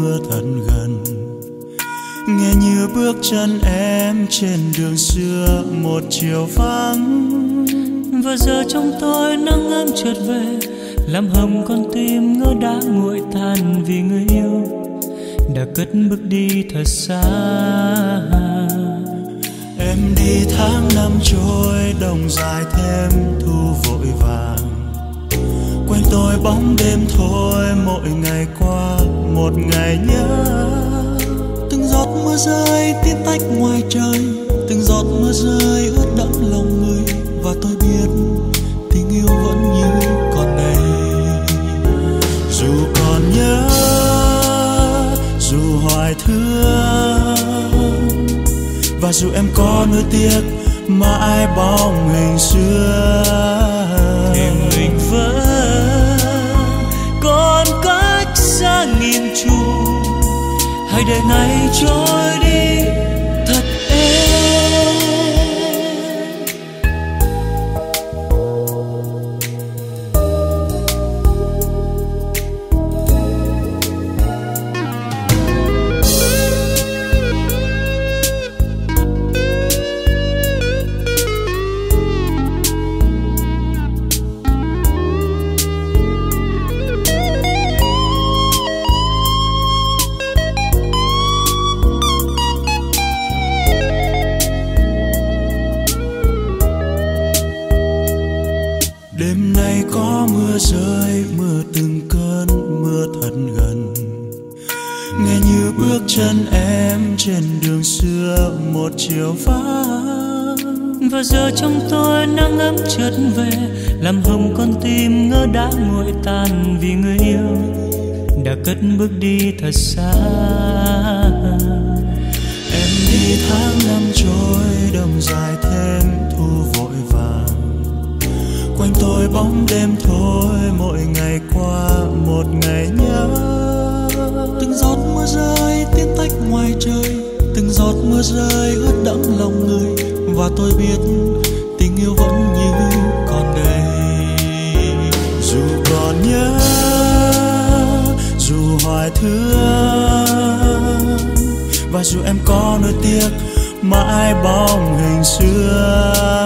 mưa thận gần. Nghe như bước chân em trên đường xưa, một chiều vắng. Và giờ trong tôi nắng ấm trượt về, làm hồng con tim ngỡ đã nguội tàn vì người yêu đã cất bước đi thật xa. Em đi tháng năm trôi đông dài thêm thu vội vàng. Quên tôi bóng đêm thôi, mỗi ngày qua một ngày nhớ. Từng giọt mưa rơi tí tách ngoài trời. Từng giọt mưa rơi ướt đẫm lòng người. Và tôi biết tình yêu vẫn như còn đây dù còn nhớ, dù hoài thương. Và dù em có nuối tiếc mà ai bóng hình xưa. Thì người ngày trôi. Chân em trên đường xưa một chiều vắng và giờ trong tôi nắng ấm chợt về làm hồng con tim ngỡ đã nguội tàn vì người yêu đã cất bước đi thật xa. Em đi tháng năm trôi đông dài thêm thu vội vàng. Quanh tôi bóng đêm thôi mỗi ngày qua một ngày nhớ từng giọt mưa rơi, tiếng tách ngoài trời. Từng giọt mưa rơi, ướt đẫm lòng người. Và tôi biết tình yêu vẫn như còn đây. Dù còn nhớ, dù hoài thương. Và dù em có nuối tiếc mãi bóng hình xưa.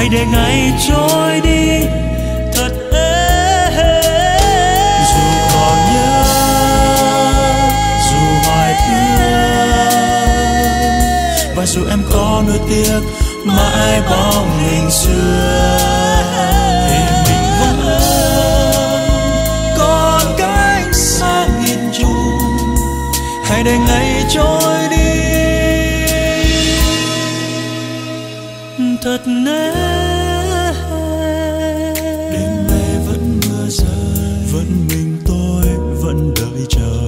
hãy để ngày trôi đi. Thật ế dù còn nhớ, dù hoài thương, và dù em có nỗi tiếc mãi bóng hình xưa. Thì mình vẫn ơn còn cánh xa nghìn trùng, hãy để ngày chợt né đêm nay vẫn mưa rơi vẫn mình tôi vẫn đợi chờ.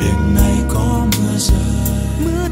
biển này có mưa rơi. Mưa